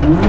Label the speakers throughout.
Speaker 1: Thank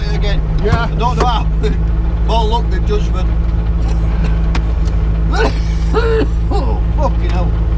Speaker 1: caught it again.
Speaker 2: Yeah.
Speaker 1: I don't know how. More luck than judgment. oh, fucking hell.